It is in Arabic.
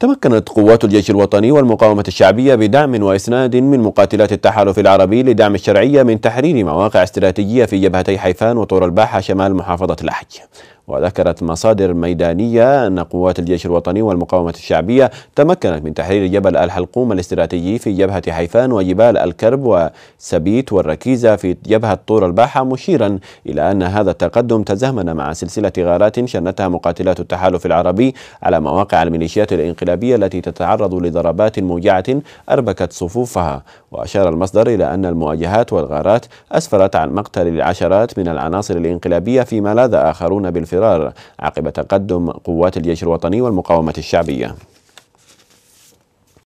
تمكنت قوات الجيش الوطني والمقاومة الشعبية بدعم وإسناد من مقاتلات التحالف العربي لدعم الشرعية من تحرير مواقع استراتيجية في جبهتي حيفان وطور الباحة شمال محافظة لحج وذكرت مصادر ميدانية أن قوات الجيش الوطني والمقاومة الشعبية تمكنت من تحرير جبل الحلقوم الاستراتيجي في جبهة حيفان وجبال الكرب وسبيت والركيزة في جبهة طور الباحة مشيرا إلى أن هذا التقدم تزامن مع سلسلة غارات شنتها مقاتلات التحالف العربي على مواقع الميليشيات الإنقلابية التي تتعرض لضربات موجعة أربكت صفوفها. وأشار المصدر إلى أن المواجهات والغارات أسفرت عن مقتل العشرات من العناصر الإنقلابية فيما لاذ آخرون بالفرار عقب تقدم قوات الجيش الوطني والمقاومة الشعبية.